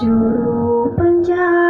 juru penjara